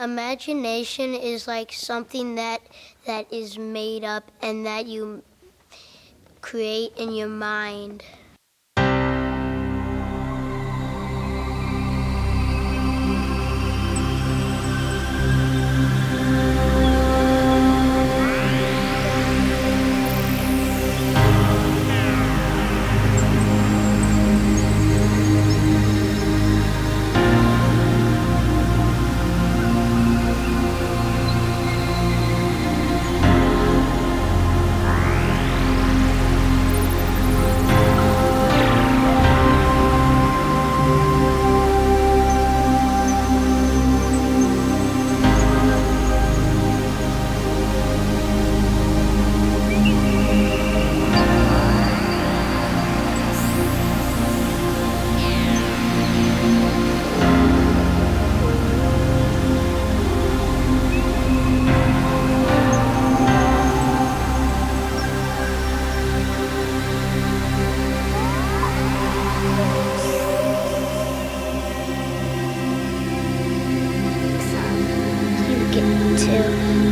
imagination is like something that that is made up and that you create in your mind. to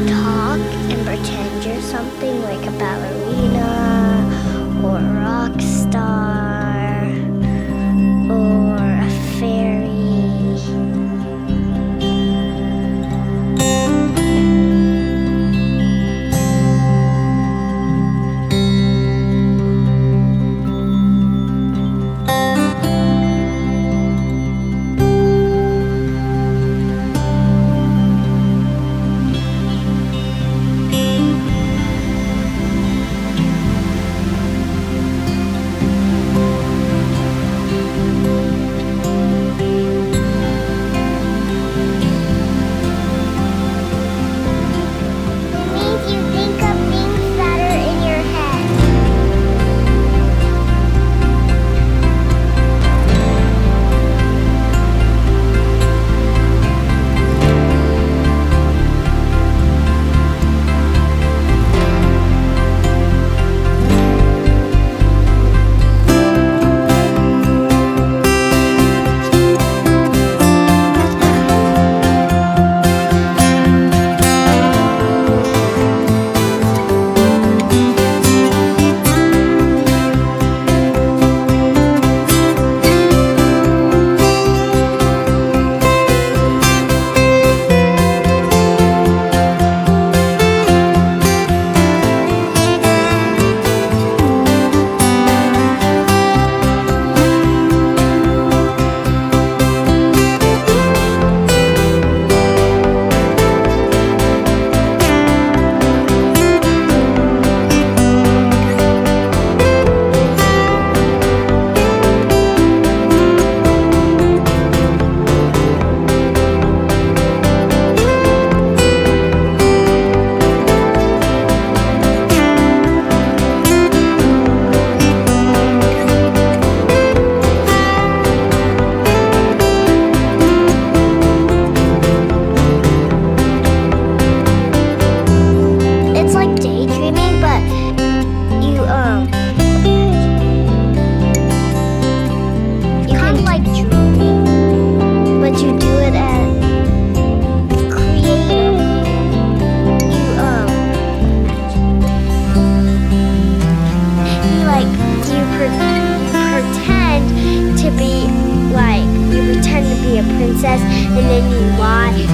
and then you lie. You,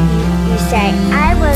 you say, I was.